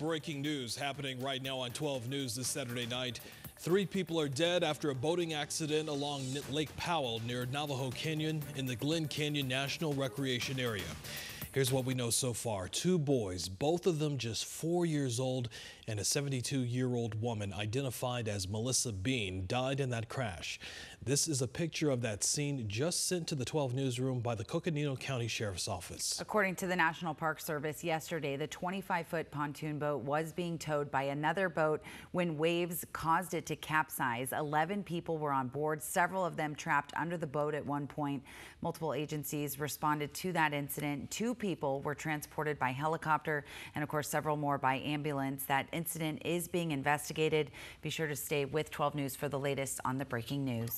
Breaking news happening right now on 12 News this Saturday night. Three people are dead after a boating accident along Lake Powell near Navajo Canyon in the Glen Canyon National Recreation Area. Here's what we know so far. Two boys, both of them just four years old, and a 72-year-old woman identified as Melissa Bean died in that crash. This is a picture of that scene just sent to the 12 newsroom by the Coconino County Sheriff's Office. According to the National Park Service yesterday, the 25-foot pontoon boat was being towed by another boat when waves caused it to capsize. 11 people were on board, several of them trapped under the boat at one point. Multiple agencies responded to that incident. Two people were transported by helicopter and of course several more by ambulance. That incident is being investigated. Be sure to stay with 12 News for the latest on the breaking news.